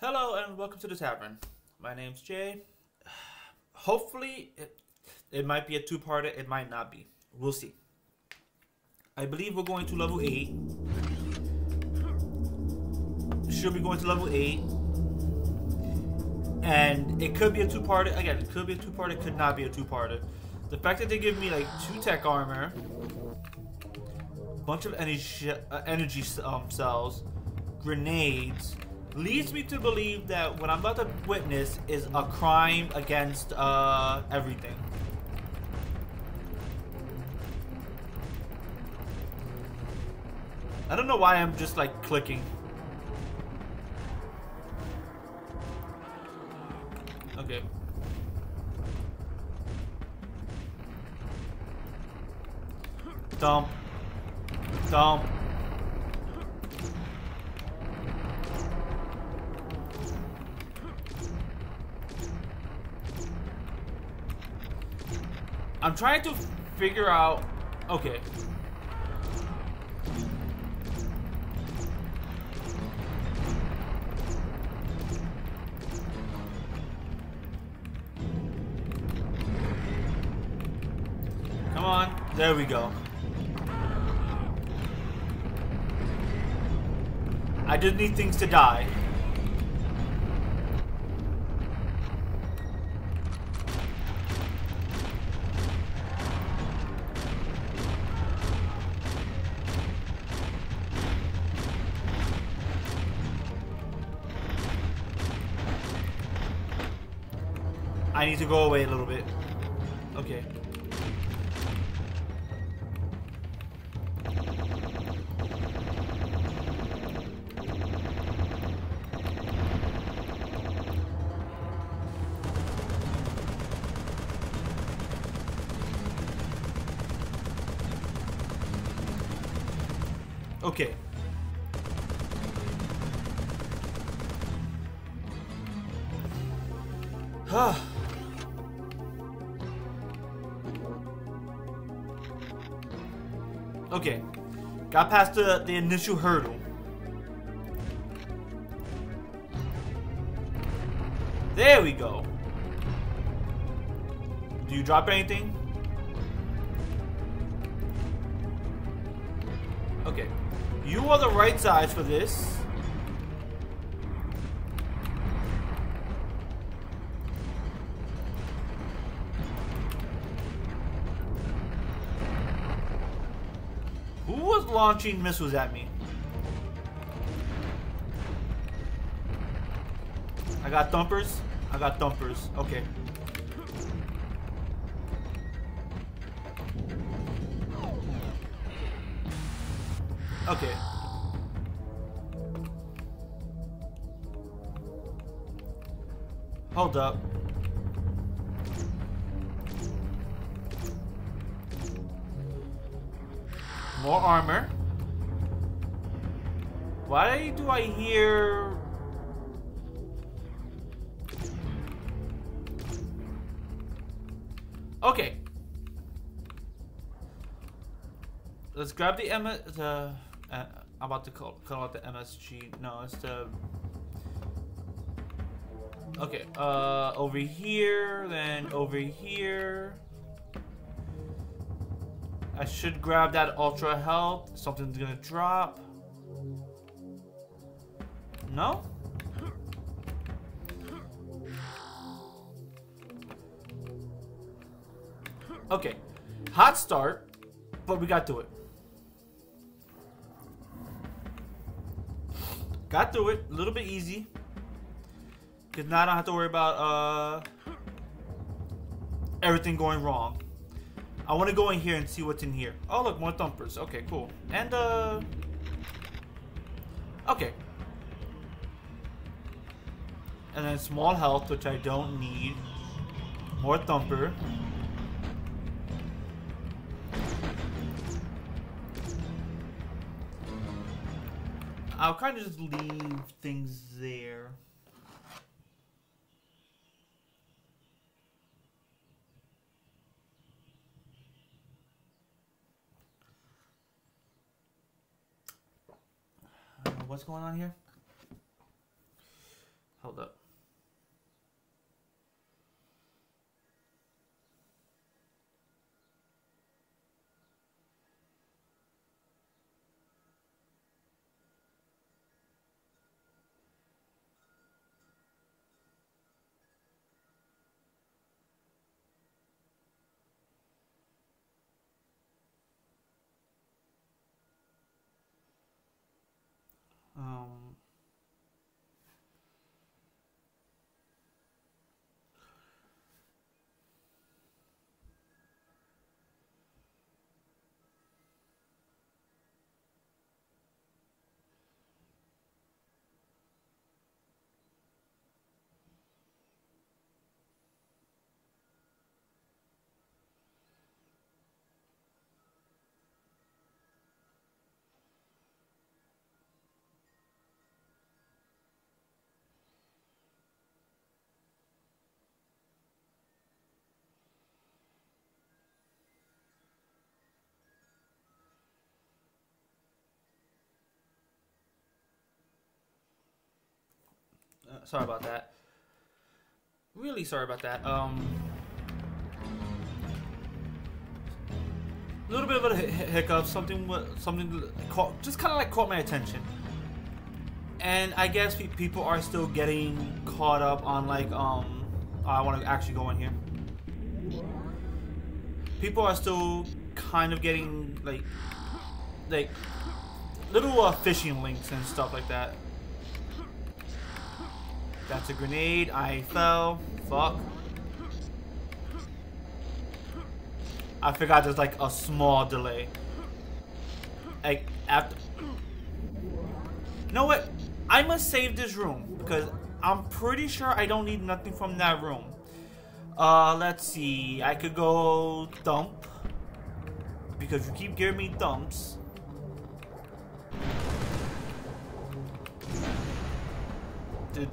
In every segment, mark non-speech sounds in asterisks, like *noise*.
Hello and welcome to the tavern. My name's Jay. Hopefully, it, it might be a two-parter. It might not be. We'll see. I believe we're going to level eight. Should be going to level eight, and it could be a two-parter. Again, it could be a two-parter. It could not be a two-parter. The fact that they give me like two tech armor, bunch of energy uh, energy um, cells, grenades leads me to believe that what I'm about to witness is a crime against uh, everything. I don't know why I'm just like clicking. Okay. Dump. Dump. I'm trying to figure out... Okay. Come on. There we go. I just need things to die. I need to go away a little bit. Okay. Got past the, the initial hurdle. There we go. Do you drop anything? Okay. You are the right size for this. Launching missiles at me? I got thumpers. I got thumpers. Okay. Okay. Hold up. I hear... Okay. Let's grab the M the uh, I'm about to call call out the MSG. No, it's the Okay, uh over here, then over here. I should grab that ultra health. Something's gonna drop. No? Okay. Hot start, but we got through it. Got through it. A little bit easy. Because now I don't have to worry about uh, everything going wrong. I want to go in here and see what's in here. Oh, look, more thumpers. Okay, cool. And, uh... Okay. And then small health, which I don't need. More thumper. I'll kind of just leave things there. Uh, what's going on here? Hold up. Sorry about that. Really sorry about that. Um, a little bit of a hiccup. Something, something caught, just kind of like caught my attention. And I guess pe people are still getting caught up on like um. Oh, I want to actually go in here. People are still kind of getting like like little uh, fishing links and stuff like that. That's a grenade. I fell. Fuck. I forgot there's like a small delay. Like after. You know what? I must save this room because I'm pretty sure I don't need nothing from that room. Uh, let's see. I could go dump because you keep giving me dumps. Did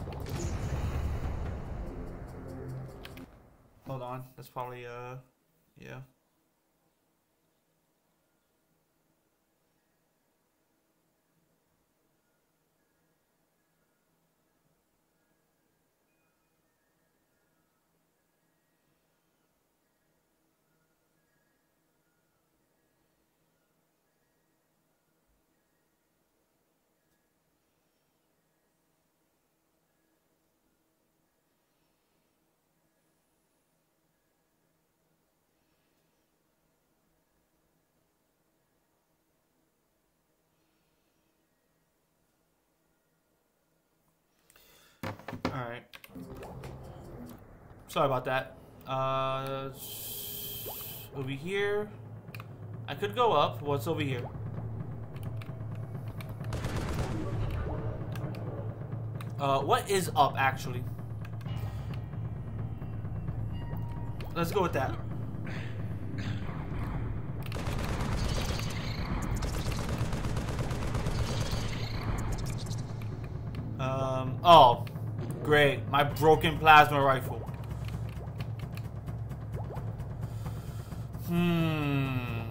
That's probably uh yeah. Alright. Sorry about that. Uh, over here. I could go up. What's over here? Uh, what is up, actually? Let's go with that. Um, oh. Great. My broken plasma rifle. Hmm.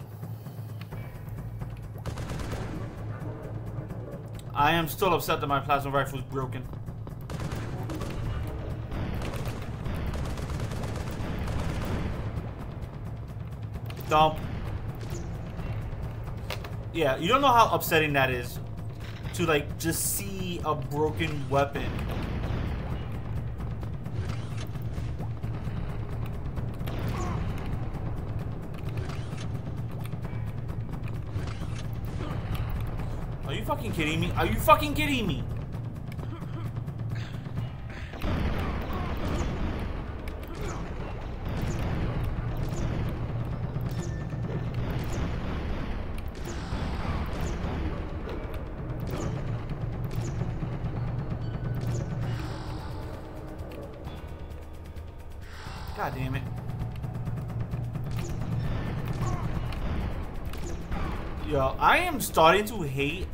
I am still upset that my plasma rifle is broken. Dump. Yeah, you don't know how upsetting that is to like just see a broken weapon kidding me? Are you fucking kidding me? God damn it. Yo, I am starting to hate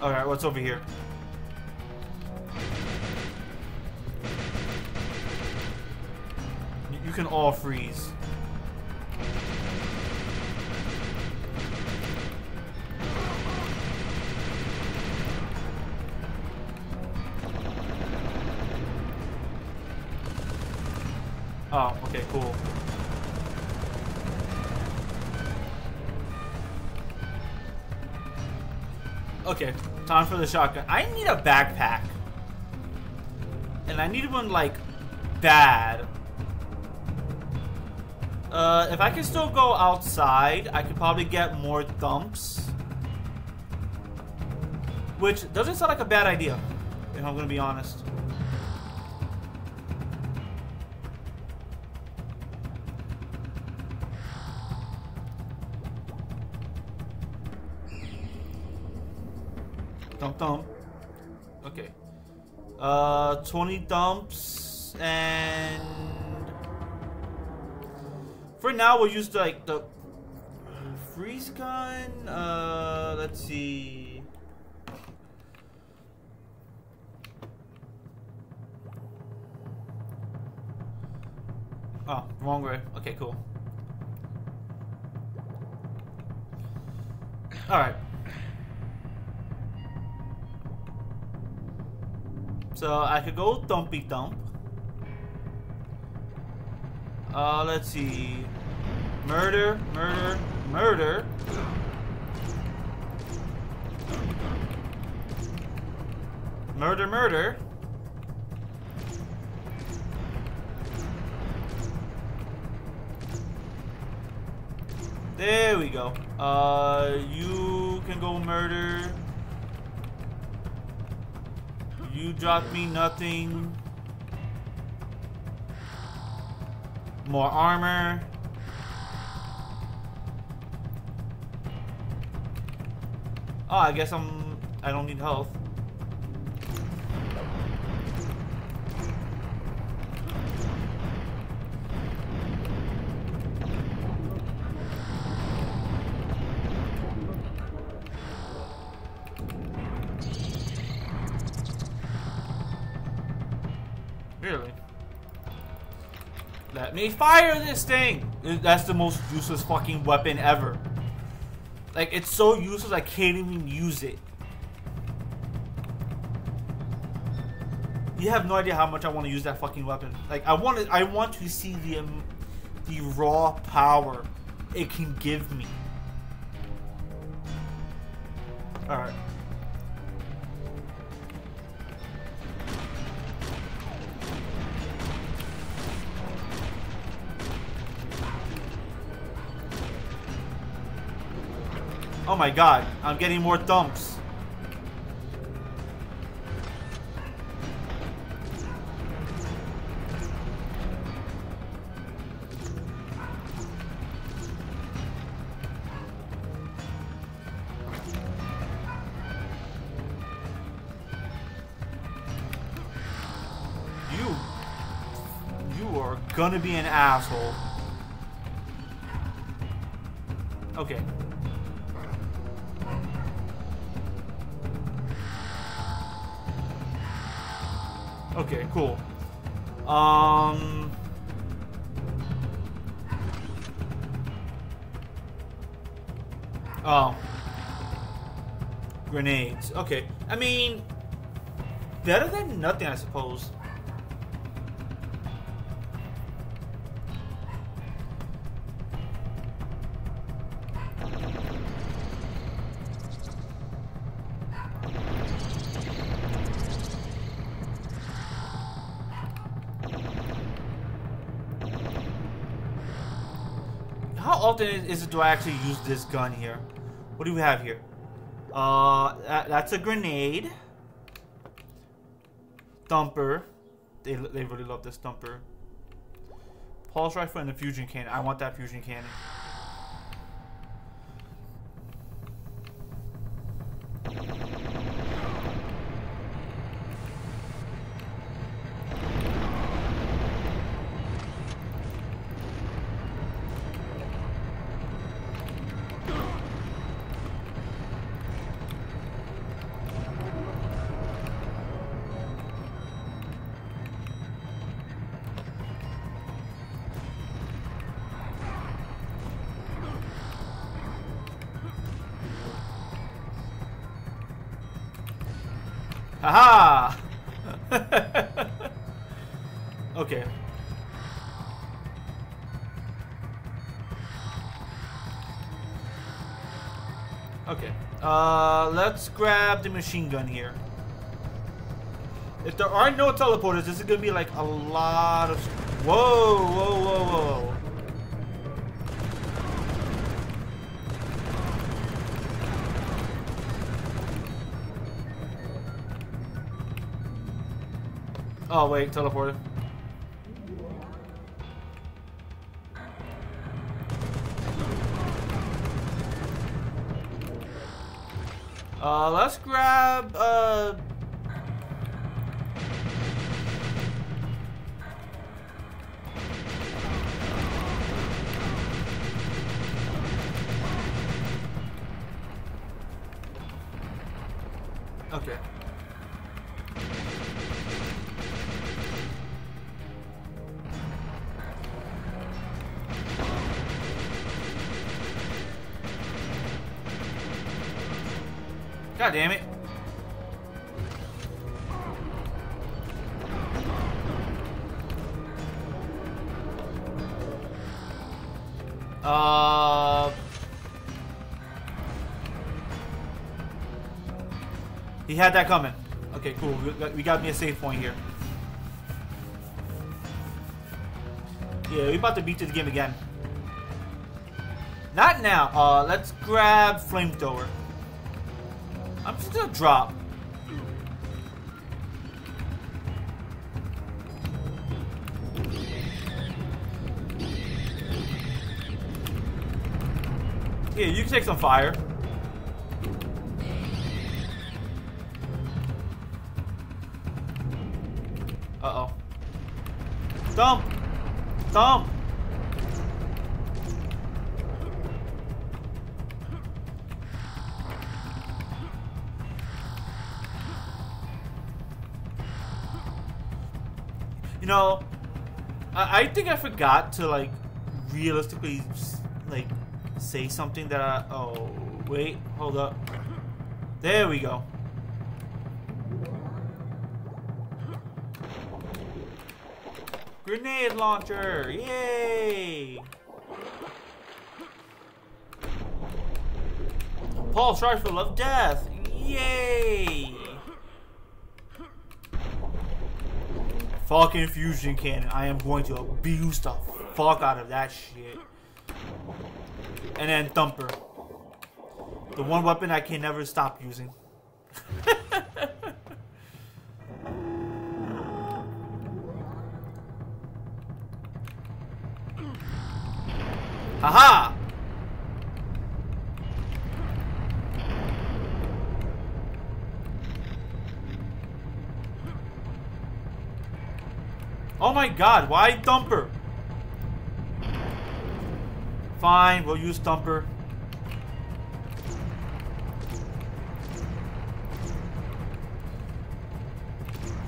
Alright, what's over here? You can all freeze. Oh, okay, cool. Okay, time for the shotgun. I need a backpack. And I need one, like, bad. Uh, if I can still go outside, I could probably get more thumps. Which doesn't sound like a bad idea, if I'm gonna be honest. Thump Okay. Uh, 20 dumps and for now we'll use like the freeze gun. Uh, let's see. Oh, wrong way. Okay, cool. Alright. So I could go Thumpy Thump. Uh, let's see. Murder, murder, murder. Murder, murder. There we go. Uh, you can go murder. You dropped me nothing. More armor. Oh, I guess I'm... I don't need health. Let me fire this thing! That's the most useless fucking weapon ever. Like, it's so useless I can't even use it. You have no idea how much I want to use that fucking weapon. Like, I want to, I want to see the, um, the raw power it can give me. Alright. My god, I'm getting more thumps. You... You are gonna be an asshole. Cool. Um... Oh. Grenades. Okay. I mean, better than nothing, I suppose. Often is it do I actually use this gun here? What do we have here? Uh, that, that's a grenade. Thumper. They, they really love this thumper. Pulse rifle and the fusion cannon. I want that fusion cannon. Haha! *laughs* okay. Okay. Uh, let's grab the machine gun here. If there are no teleporters, this is gonna be like a lot of. Whoa, whoa, whoa, whoa. Oh wait, teleporter. Uh, let's grab, uh... God damn it. Uh... He had that coming. Okay, cool. We got, we got me a save point here. Yeah, we about to beat this game again. Not now. Uh, let's grab flamethrower. I'm just gonna drop. Yeah, you can take some fire. Uh-oh. Dump! Dump! Know, I, I think I forgot to, like, realistically, like, say something that I... Oh, wait, hold up. There we go. Grenade launcher! Yay! Pulse rifle of death! Yay! Fucking fusion cannon. I am going to abuse the fuck out of that shit. And then Thumper. The one weapon I can never stop using. *laughs* Haha! Oh my god, why Thumper? Fine, we'll use Thumper.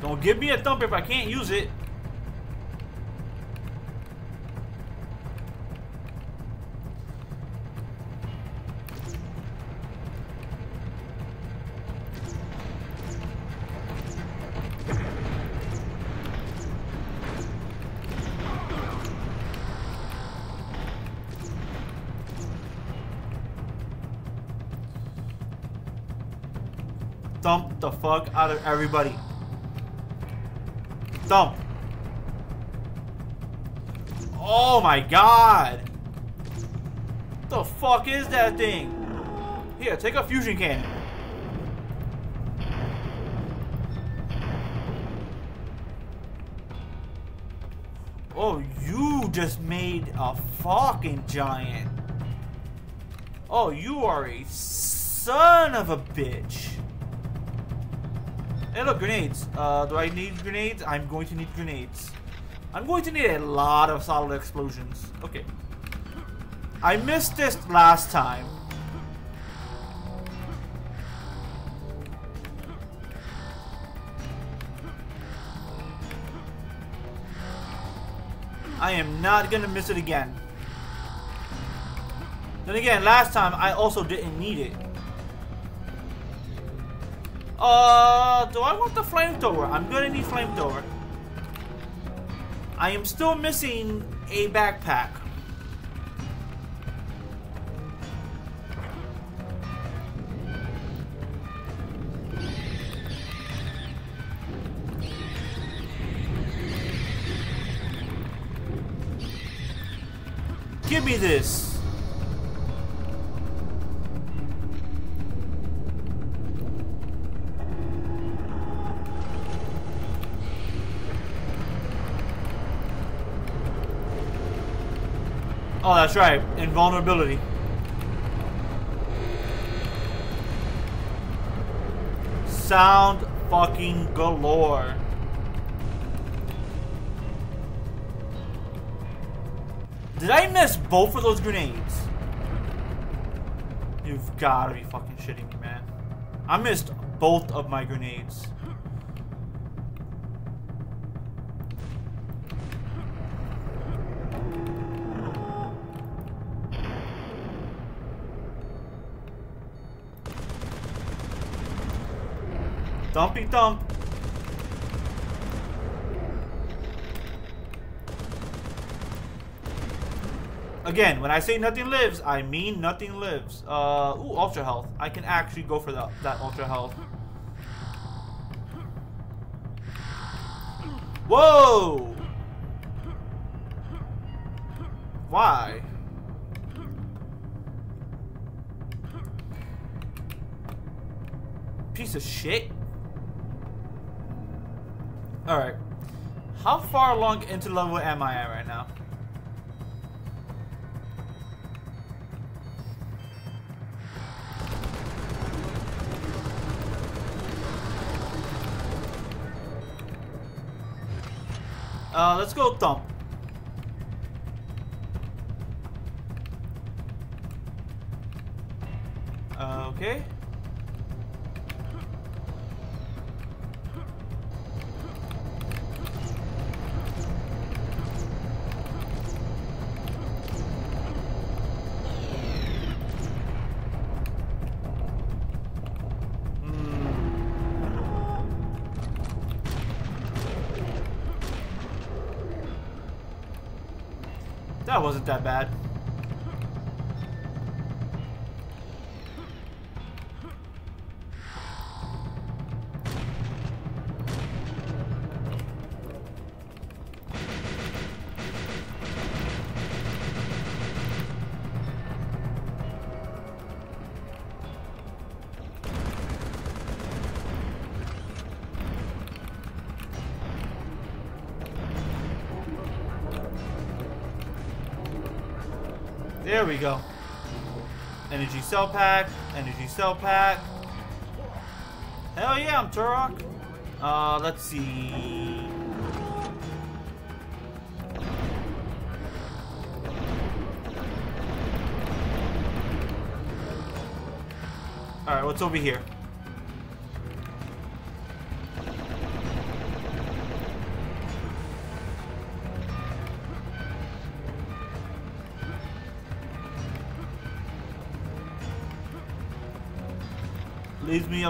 Don't give me a Thumper if I can't use it. Fuck out of everybody. Dump. Oh my god. What The fuck is that thing? Here, take a fusion cannon. Oh, you just made a fucking giant. Oh, you are a son of a bitch. Look, grenades. Uh, do I need grenades? I'm going to need grenades. I'm going to need a lot of solid explosions. Okay. I missed this last time. I am not gonna miss it again. Then again, last time I also didn't need it. Uh, do I want the flamethrower? I'm gonna need flamethrower. I am still missing a backpack. Give me this. Oh, that's right. Invulnerability. Sound fucking galore. Did I miss both of those grenades? You've gotta be fucking shitting me, man. I missed both of my grenades. Dumpy dump. Again, when I say nothing lives, I mean nothing lives. Uh, ooh, ultra health. I can actually go for that, that ultra health. Whoa! Why? Piece of shit. Alright. How far along into level am I at right now? Uh, let's go thump. Uh, okay. Wasn't that bad. There we go. Energy cell pack, energy cell pack. Hell yeah, I'm Turok. Uh, let's see. Alright, what's over here?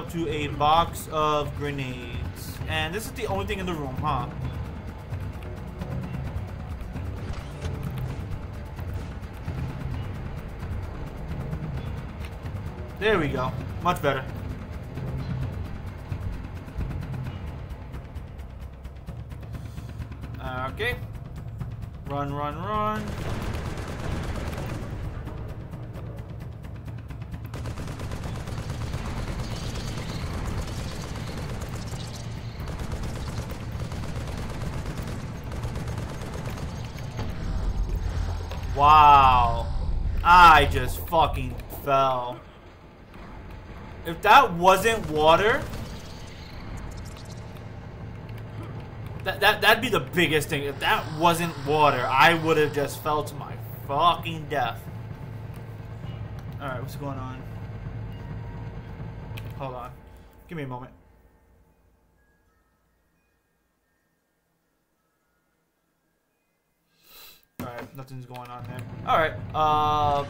Up to a box of grenades. And this is the only thing in the room, huh? There we go. Much better. Okay. Run, run, run. Wow. I just fucking fell. If that wasn't water... That, that, that'd be the biggest thing. If that wasn't water, I would have just fell to my fucking death. Alright, what's going on? Hold on. Give me a moment. Nothing's going on there. Alright, uh...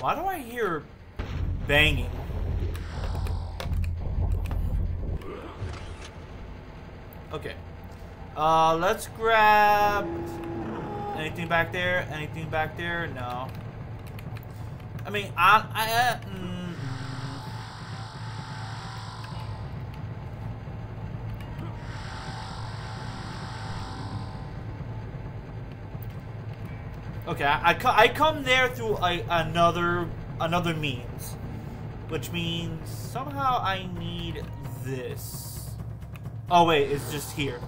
Why do I hear banging? Okay. Uh, let's grab... Anything back there? Anything back there? No. I mean, I... I uh, mm, Okay, I, I, I come there through a, another another means, which means somehow I need this. Oh wait, it's just here.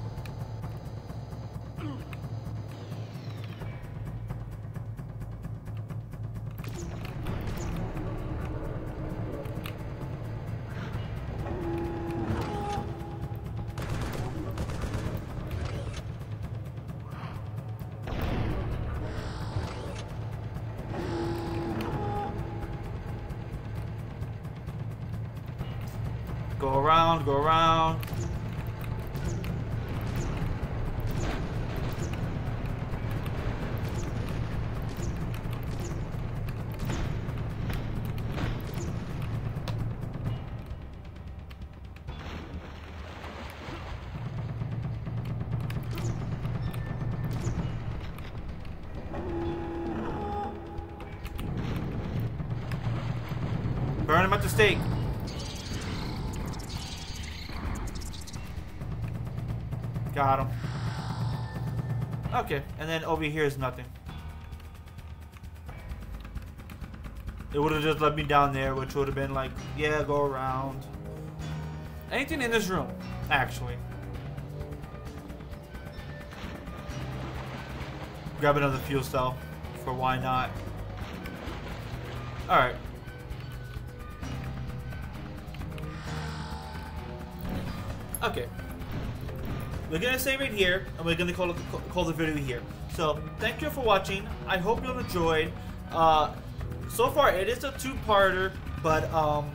The stake. Got him. Okay, and then over here is nothing. It would have just led me down there, which would have been like, yeah, go around. Anything in this room, actually. Grab another fuel cell, for why not. Alright. We're gonna save it here, and we're gonna call it call the video here. So thank you for watching. I hope you enjoyed. Uh, so far it is a two-parter, but um,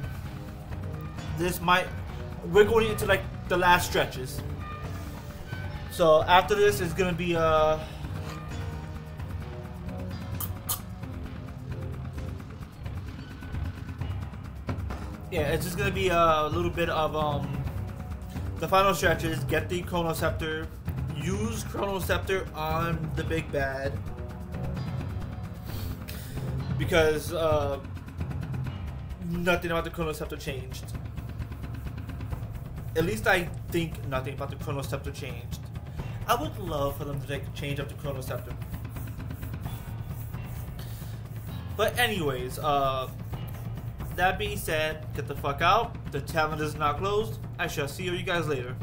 this might we're going into like the last stretches. So after this is gonna be uh. Yeah, it's just gonna be a little bit of um the final stretch is get the Chrono Scepter, use Chrono Scepter on the big bad. Because uh, nothing about the Chrono Scepter changed. At least I think nothing about the Chrono Scepter changed. I would love for them to a change up the Chrono Scepter. But anyways, uh, that being said, get the fuck out. The tavern is not closed. I shall see you guys later.